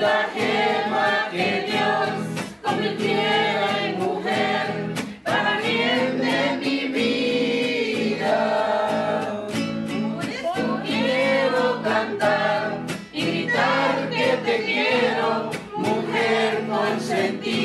la gema que Dios convirtiera en mujer para bien de mi vida. Por eso quiero cantar y gritar que te quiero, mujer consentida.